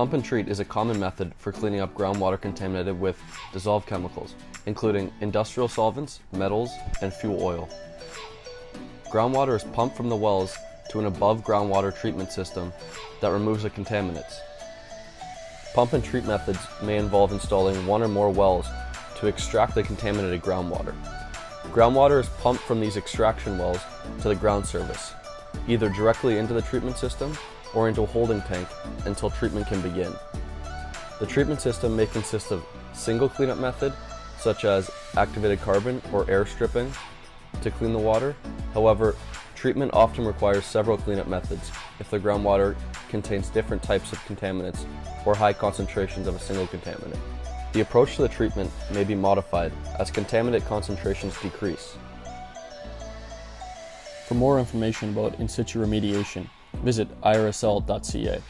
Pump and treat is a common method for cleaning up groundwater contaminated with dissolved chemicals, including industrial solvents, metals, and fuel oil. Groundwater is pumped from the wells to an above groundwater treatment system that removes the contaminants. Pump and treat methods may involve installing one or more wells to extract the contaminated groundwater. Groundwater is pumped from these extraction wells to the ground surface, either directly into the treatment system or into a holding tank until treatment can begin. The treatment system may consist of single cleanup method, such as activated carbon or air stripping to clean the water. However, treatment often requires several cleanup methods if the groundwater contains different types of contaminants or high concentrations of a single contaminant. The approach to the treatment may be modified as contaminant concentrations decrease. For more information about in situ remediation, visit irsl.ca.